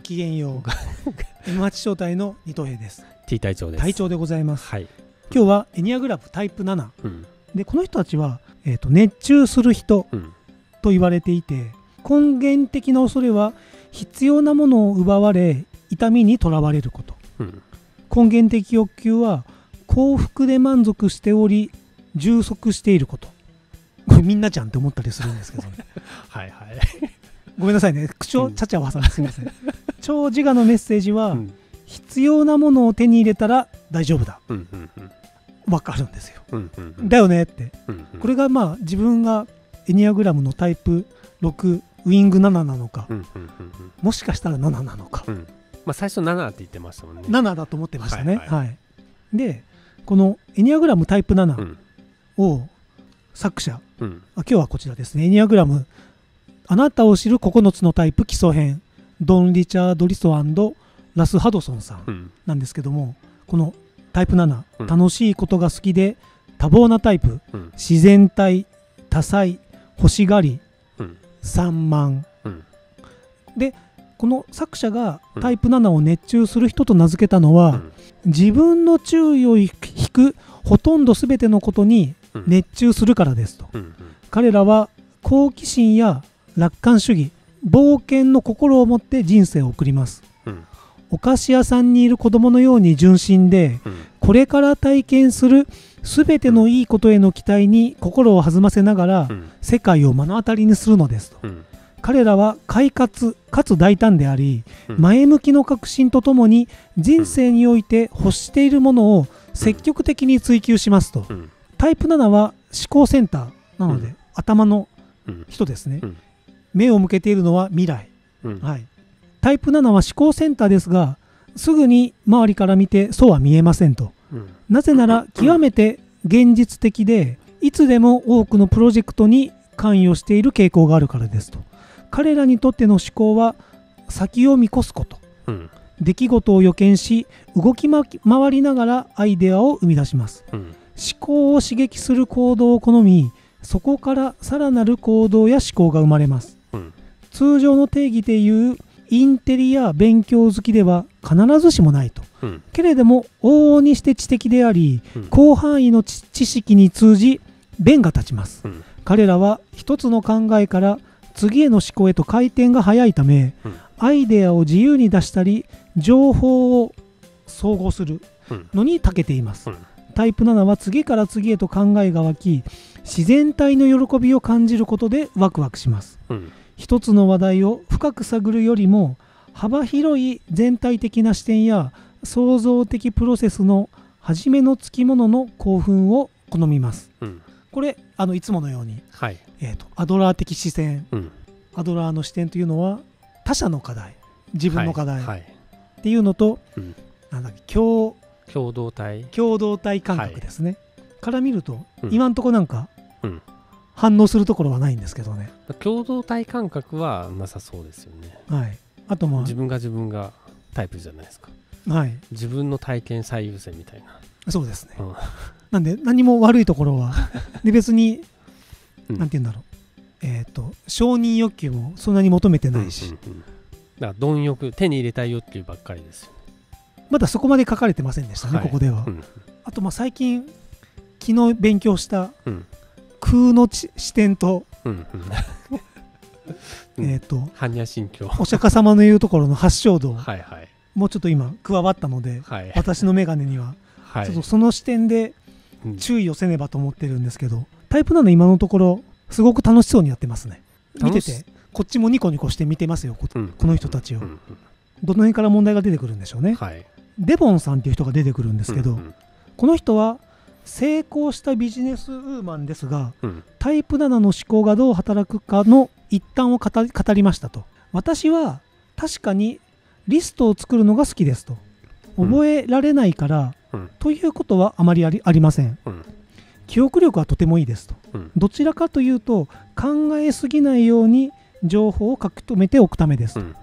ごきげんよう M8 招待の二等兵です。T 隊長です。隊長でございます。はい、今日はエニアグラムタイプ7うん。でこの人たちは、えー、と熱中する人うん。と言われていて根源的な恐れは必要なものを奪われ痛みにとらわれること。うん。根源的欲求は幸福で満足しており充足していること。これみんなじゃんって思ったりするんですけど。ね はいはい。ごめんなさいね。口調うん。ちゃちゃを挟んですみません超自我のメッセージは、うん。必要なものを手に入れたら大丈夫だ。うんうんうん。わかるんですよ。うんうんうん。だよねって。うんうん。これがまあ自分がエニアグラムのタイプ6ウィング7なのかうんうんうんもしかしたら7なのか。うん。うんまあ最初7って言ってましたもんね。7だと思ってましたね。はいはい。はい。でこのエニアグラムタイプう7ん。を作者うん。あ今日はこちらですね。エニアグラムあなたを知る9つのタイプ基礎編ドン・リチャード・リソラス・ハドソンさんうん。なんですけどもこのタイプ7、うん。楽しいことが好きで多忙なタイプうん。自然体多彩欲しがりうん。散漫。うん。でこの作者がうん。タイプ7を熱中する人と名付けたのは、うん。自分の注意を引くほとんど全てのことにうん。熱中するからですと。うん。彼らは好奇心や楽観主義冒険の心を持って人生を送ります。うん。お菓子屋さんにいる子供のように純真でうん。これから体験する全てのいいことへの期待に心を弾ませながらうん。世界を目の当たりにするのですと。うん。彼らは快活かつ大胆でありうん。前向きの確信とともに人生において欲しているものを積極的に追求しますと。うん。タイプ7は思考センターなので、うん。頭のうん。人ですね、うん目を向けているのは未来、うん。はい、タイプ7は思考センターですがすぐに周りから見てそうは見えませんと。うん。なぜなら 極めて現実的でいつでも多くのプロジェクトに関与している傾向があるからですと。彼らにとっての思考は先を見越すこと。うん。出来事を予見し動きま回りながらアイデアを生み出します。うん。思考を刺激する行動を好みそこからさらなる行動や思考が生まれます。うん通常の定義でいうインテリや勉強好きでは必ずしもないと。うん。けれども往々にして知的でありうん。広範囲の知知識に通じ弁が立ちます。うん。彼らは一つの考えから次への思考へと回転が早いためうん。アイデアを自由に出したり情報を総合するうん。のに長けています。うん。タイプ7は次から次へと考えが湧き自然体の喜びを感じることでワクワクします。うん一つの話題を深く探るよりも幅広い全体的な視点や創造的プロセスの初めのつきものの興奮を好みます。うん。これあのいつものように、はい。えーとアドラー的視線うん。アドラーの視点というのは他者の課題自分の課題っはい。ていうのと、うん。なんだっけ共共同体。共同体感覚ですね、から見ると、うん。今んとこなんか、うん反応するところはないんですけどね、共同体感覚はなさそうですよね。はい、あとま自分が自分がタイプじゃないですか。あ、はい、自分の体験最優先みたいな。そうですね、うん。なんで何も悪いところは で別に、うん。なんて言うんだろう。えっ、と承認欲求もそんなに求めてないし、うんうんうん。だから貪欲手に入れたい欲求ばっかりですよまだそこまで書かれてませんでしたね、はい。ここでは、うん。あとまあ最近昨日勉強したうん空のち視点と,、うんうん。うん。えっ、と般若心経。お釈迦様の言うところの八正道、はいはい。もうちょっと今加わったのではい。私の眼鏡には、はい。ちょっとその視点でうん。注意をせねばと思ってるんですけどタイプ7今のところすごく楽しそうにやってますね。見ててこっちもニコニコして見てますよこうん。この人たちを。うんうん。どの辺から問題が出てくるんでしょうね。はい。デボンさんっていう人が出てくるんですけど、うんうん。この人は成功したビジネスウーマンですがうん。タイプ7の思考がどう働くかの一端を語り語りましたと。私は確かにリストを作るのが好きですと。うん。覚えられないから、うん。ということはあまりありありません。うん。記憶力はとてもいいですと。うん。どちらかというと考えすぎないように情報を書き留めておくためですと、うん。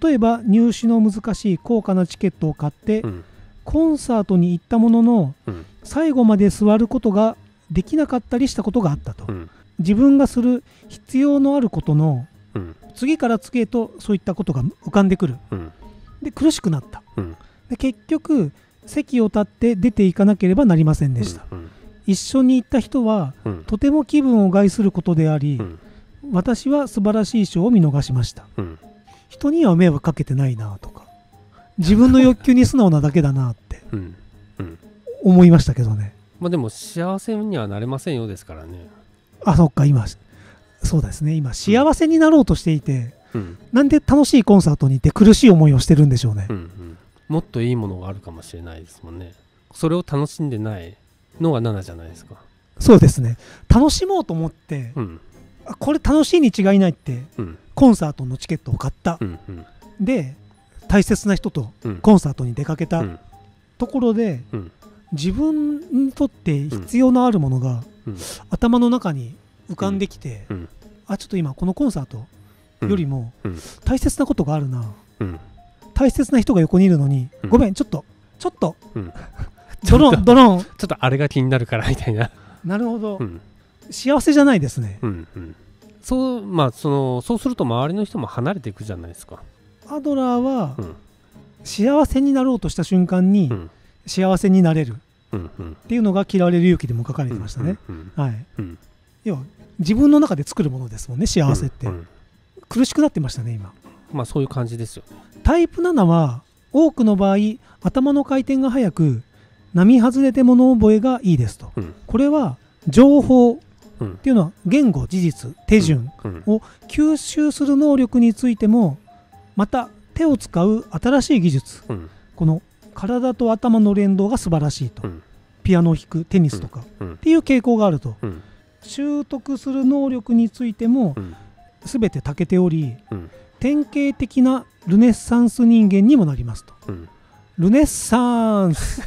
例えば入手の難しい高価なチケットを買って、うんコンサートに行ったもののうん。最後まで座ることができなかったりしたことがあったと、うん。自分がする必要のあることのうん。次から次へとそういったことが浮かんでくる。うん。で苦しくなった。うん。で結局席を立って出ていかなければなりませんでした、うん。一緒に行った人はうん。とても気分を害することであり、うん。私は素晴らしい賞を見逃しました。うん。人には迷惑かけてないなとか自分の欲求に素直なだけだなってうん思いましたけどね。まあでも幸せにはなれませんよですからね。あそっか今。そうですね。今幸せになろうとしていて、うん。なんで楽しいコンサートに行って苦しい思いをしてるんでしょうね、うんうん。もっといいものがあるかもしれないですもんね。それを楽しんでないのが7じゃないですか。そうですね。楽しもうと思って、うん。あこれ楽しいに違いないってうん。コンサートのチケットを買った。う、んうん。で大切な人とうん。コンサートに出かけたうん。ところで、うん。自分にとって必要のあるものがうん。頭の中に浮かんできて、うん。あちょっと今このコンサートうんよりもうん。大切なことがあるな、うん。大切な人が横にいるのに、うん。ごめんちょっとちょっと、うん。ドロンドロン。ちょっとあれが気になるからみたいな。なるほど、うん。幸せじゃないですね。そうまあそのそうすると周りの人も離れていくじゃないですかアドラーはうん。幸せになろうとした瞬間にうん。幸せになれるっていうのが嫌われる勇気でも書かれてましたね、うんはい。うん。要は自分の中で作るものですもんね幸せって、苦しくなってましたね今。まあそういう感じですよ。ねタイプ7は多くの場合頭の回転が速く並外れて物覚えがいいですと、うん。これは情報っうん。ていうのは言語事実手順うん。を吸収する能力についてもまた手を使う新しい技術。うん。この体と頭の連動が素晴らしいと、うん。ピアノを弾くテニスとか、うん。っていう傾向があると。うん。習得する能力についてもうん。全て長けておりうん。典型的なルネッサンス人間にもなりますと。うん。ルネッサンス。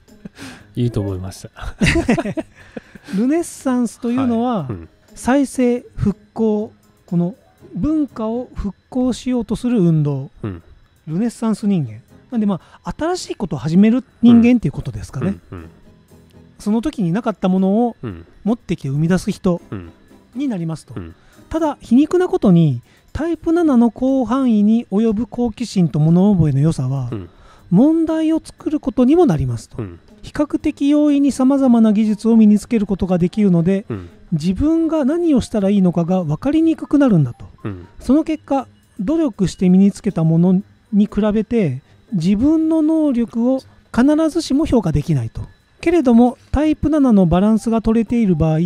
いいと思いました。ルネッサンスというのは、うん。再生復興この文化を復興しようとする運動。うん。ルネッサンス人間。なんでまあ新しいことを始める人間っていうことですかね、うんその時になかったものをうん。持ってきて生み出す人うん。になりますと、うん。ただ皮肉なことにタイプ7の広範囲に及ぶ好奇心と物覚えの良さは、うん問題を作ることにもなりますと、うん比較的容易にさまざまな技術を身につけることができるのでうん自分が何をしたらいいのかが分かりにくくなるんだと。うん。その結果努力して身につけたものに比べて自分の能力を必ずしも評価できないと。けれどもタイプ7のバランスが取れている場合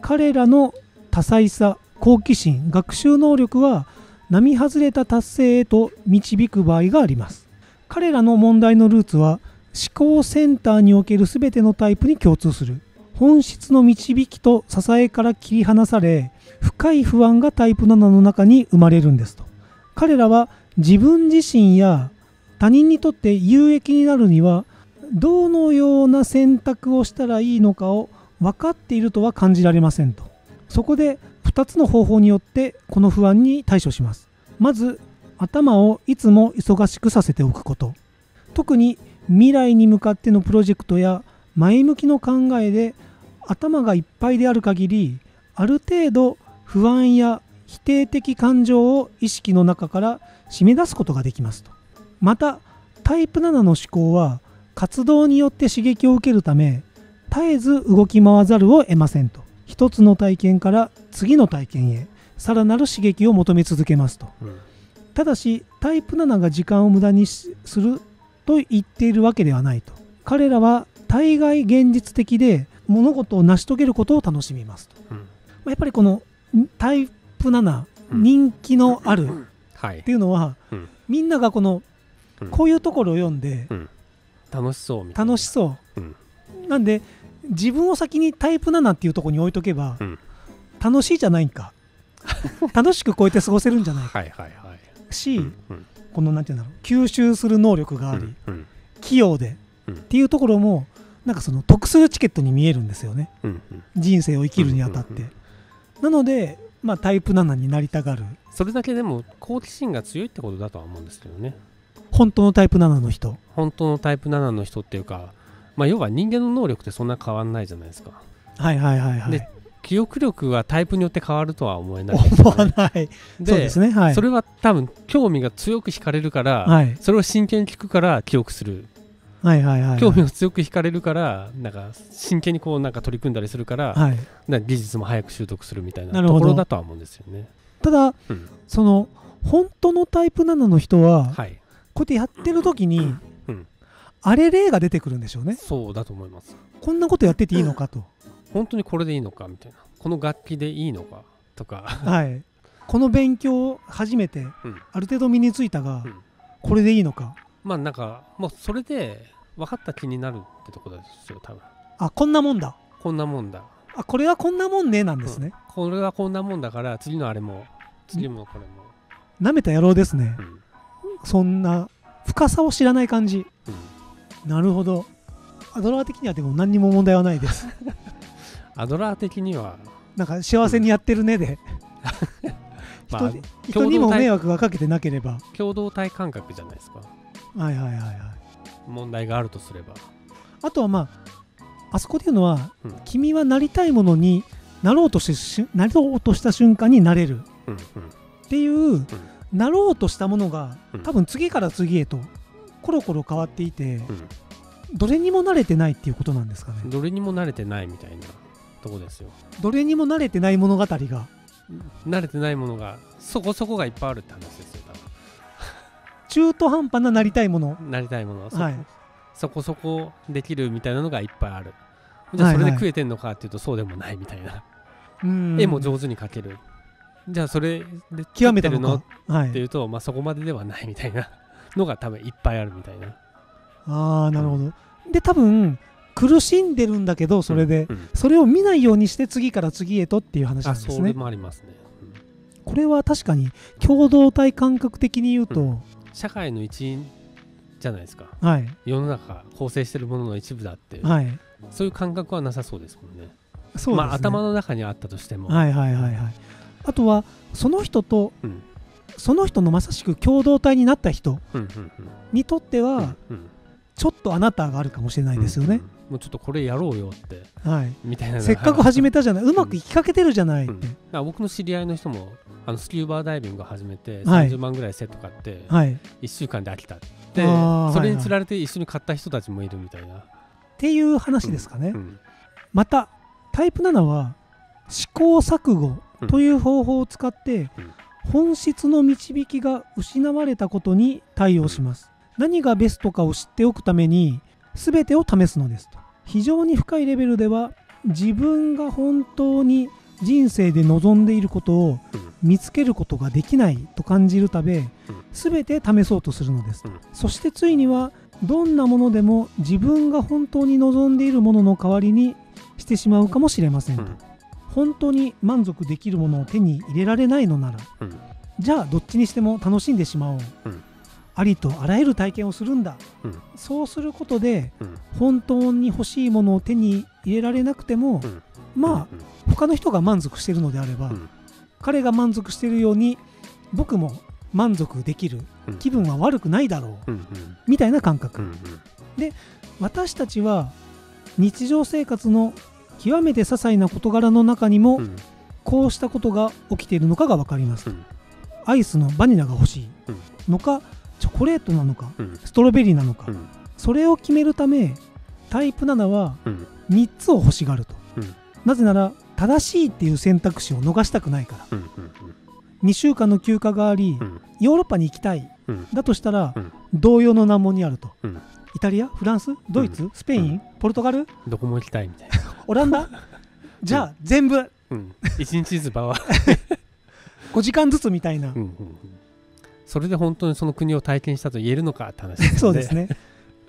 彼らの多彩さ好奇心学習能力は並外れた達成へと導く場合があります。彼らの問題のルーツは思考センターにおける全てのタイプに共通する本質の導きと支えから切り離され深い不安がタイプ7の中に生まれるんですと。彼らは自分自身や他人にとって有益になるにはどのような選択をしたらいいのかを分かっているとは感じられませんと。そこで2つの方法によってこの不安に対処します。まず頭をいつも忙しくさせておくこと。特に未来に向かってのプロジェクトや前向きの考えで頭がいっぱいである限りある程度不安や否定的感情を意識の中から締め出すことができますと。またタイプ7の思考は活動によって刺激を受けるため絶えず動き回ざるを得ませんと。一つの体験から次の体験へさらなる刺激を求め続けますと。うん。ただしタイプ7が時間を無駄にしすると言っているわけではないと。彼らは大概現実的で物事を成し遂げることを楽しみますと、うん。まあやっぱりこのんタイプ7うん。人気のあるっはい。ていうのは、うん。みんながこのうん。こういうところを読んで楽しそうみたいな。楽しそう、うん。なんで自分を先にタイプ7っていうところに置いとけば、うん。楽しいじゃないんか。楽しくこうやって過ごせるんじゃないか。はいはいはい。し、このなんていうんだろう吸収する能力があり、うん。器用で、うん。っていうところもなんかその得するチケットに見えるんですよね。うんうん。人生を生きるにあたって、なので、まあ、タイプ7になりたがる。それだけでも好奇心が強いってことだとは思うんですけどね。本当のタイプ7の人。本当のタイプ7の人っていうかまあ要は人間の能力ってそんな変わんないじゃないですか。はいはいはいはい。で記憶力はタイプによって変わるとは思えない。です思わない、そうですねはい。それは多分興味が強く惹かれるから、はい。それを真剣に聞くから記憶するはいはいはい。はい興味が強く惹かれるからなんか真剣にこうなんか取り組んだりするから,、はい。な技術も早く習得するみたいなところだとは思うんですよね。ただうん。その本当のタイプ7の人ははい、こうやってやってる時に、うん。あれ例が出てくるんでしょうね。そうだと思います。こんなことやってていいのかと。本当にこれでいいのかみたいな。この楽器でいいのかとか、はい。この勉強を初めてうん。ある程度身についたが、うん。これでいいのかまあなんかもうそれで分かった気になるってところですよ多分。あこんなもんだ。こんなもんだ。あこれはこんなもんねなんですね、これはこんなもんだから次のあれも次もこれも、なめた野郎ですね。うん。そんな深さを知らない感じ。うん。なるほど。アドラー的にはでも何にも問題はないです。アドラー的には、なんか幸せにやってるねで、まあ人にも迷惑がかけてなければ。共同体感覚じゃないですかはいはいはいはい。問題があるとすれば、あとはまああそこで言うのは、うん。君はなりたいものになろうとしてしなろうとした瞬間になれる。っていう、なろうとしたものがうん。多分次から次へとコロコロ変わっていて、うどれにも慣れてないっていうことなんですかね。ん、どれにも慣れてないみたいなとこですよ。どれにも慣れてない物語が。慣れてないものがそこそこがいっぱいあるって話ですよ多中途半端ななりたいもの。分なりたいもの。はい。そこそこできるみたいなのがいっぱいある。じゃあはいはい。それで食えてんのかっていうとそうでもないみたいな、うん。絵も上手に描ける。じゃあそれで極めてるのっていうと、まあ、そこまでではないみたいなのが多分いっぱいあるみたいな。ああなるほど。で多分苦しんでるんだけどそれで、うんうん。それを見ないようにして次から次へとっていう話なあんですね。それもありますね、うん。これは確かに共同体感覚的に言うと、う社会の一員じゃないですか。はい。世の中構成してるものの一部だって、はい。そういう感覚はなさそうですもんね。そうですね。まあ頭の中にあったとしても、はいはいはいはい。あとはその人とうん。その人のまさしく共同体になった人にとっては、うんうん。ちょっとあなたがあるかもしれないですよね、うんうんもうちょっとこれやろうよってはい、みたいな。せっかく始めたじゃない。うまくいきかけてるじゃないって、うん。僕の知り合いの人もあのスキューバーダイビングを始めてはい。30万ぐらいセット買ってはい、っ1週間で飽きたであーそれはい。はいにつられて一緒に買った人たちもいるみたいな、ていう話ですかね、うん。またタイプ7は試行錯誤という方法を使ってうん。本質の導きが失われたことに対応します。何がベストかを知っておくために全てを試すのですと非常に深いレベルでは自分が本当に人生で望んでいることをうん。見つけることができないと感じるためうん。全て試そうとするのです。うん。そしてついにはどんなものでも自分が本当に望んでいるものの代わりにしてしまうかもしれません。本当に満足できるものを手に入れられないのならうん。じゃあどっちにしても楽しんでしまおう、うんありとあらゆる体験をするんだ、うん。そうすることでうん。本当に欲しいものを手に入れられなくても、うん。まあ他の人が満足しているのであれば、うん。彼が満足しているように僕も満足できるうん。気分は悪くないだろうみたいな感覚、うんうん。私たちは日常生活の極めて些細な事柄の中にもうん。こうしたことが起きているのかが分かります、うん。アイスのバニラが欲しいうん。のかチョコレートなのかうん。ストロベリーなのか、うん。それを決めるためタイプ7はうん。3つを欲しがると、うん。なぜなら正しいっていう選択肢を逃したくないから。うんうん2週間の休暇があり、うん。ヨーロッパに行きたい。うん。だとしたら、うん。同様の難問にあると、うん。イタリア？フランス？ドイツ、スペイン、うん。ポルトガル？どこも行きたいみたいな。オランダ？じゃあ全部。うん。一日ずつ場は。5時間ずつみたいな、うんうんうんそれで本当にその国を体験したと言えるのかって話ですよね。そうですね。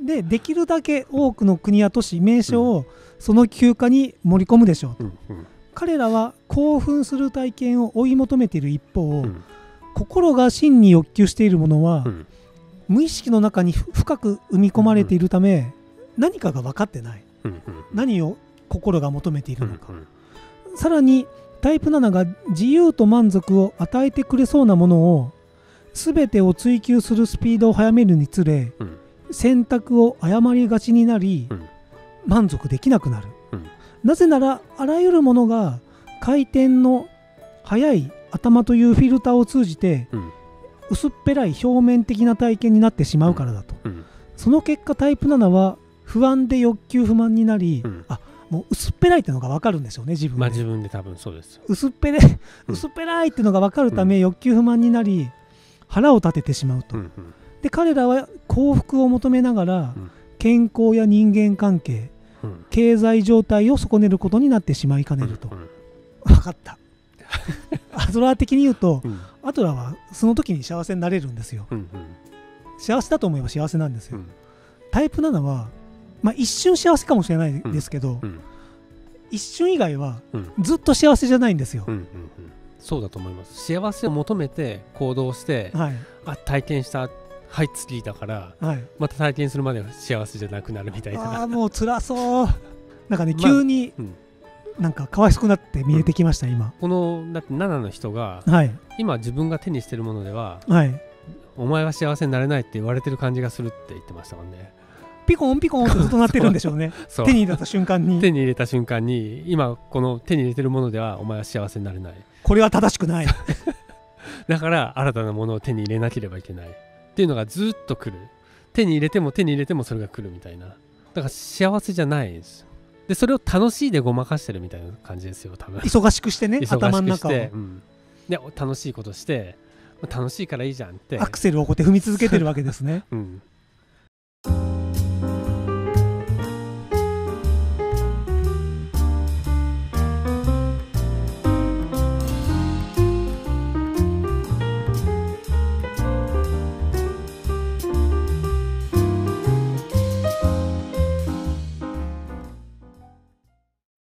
でできるだけ多くの国や都市名所をその休暇に盛り込むでしょう、うんうん。彼らは興奮する体験を追い求めている一方、うん。心が真に欲求しているものは、うん。無意識の中にふ深く生み込まれているため、何かが分かってない。うんうん何を心が求めているのか、うんさらにタイプ7が自由と満足を与えてくれそうなものを全てを追求するスピードを速めるにつれうん。選択を誤りがちになり、うん。満足できなくなる、うん。なぜならあらゆるものが回転の速い頭というフィルターを通じてうん。薄っぺらい表面的な体験になってしまうからだと、うん。その結果タイプ7は不安で欲求不満になり、うん。あもう薄っぺらいっていうのが分かるんですよね自分で、まあ自分で多分そうですよ。薄っぺれうん。薄っぺらいっていうのが分かるため、欲求不満になり腹を立ててしまうと、うんうん。で彼らは幸福を求めながら、うん。健康や人間関係うん。経済状態を損ねることになってしまいかねると、うん分かった。アドラー的に言うとうん。アドラーはその時に幸せになれるんですよ。うん幸せだと思えば幸せなんですよ、うん。タイプ7は、まあ、一瞬幸せかもしれないですけど、うん。一瞬以外はうん。ずっと幸せじゃないんですよ、うんうんうんそうだと思います。幸せを求めて行動してはい。あ体験したはい次だからはい。また体験するまでは幸せじゃなくなるみたいあな。あもう辛そう。なんかねまあ急にうん。なんかかわいそくなって見えてきました、今。このだって7の人がはい。今自分が手にしてるものでははい。お前は幸せになれないって言われてる感じがするって言ってましたもんねピコンピコンってずっとなってるんでしょうね。手に入れた瞬間に。手に入れた瞬間に今この手に入れてるものではお前は幸せになれない。これは正しくない。だから新たなものを手に入れなければいけない。っていうのがずっと来る。手に入れても手に入れてもそれが来るみたいな。だから幸せじゃないんです。でそれを楽しいでごまかしてるみたいな感じですよ多分。忙しくしてね頭の中を。うん、で楽しいことして楽しいからいいじゃんって。アクセルをこうやって踏み続けてるわけですね。うん、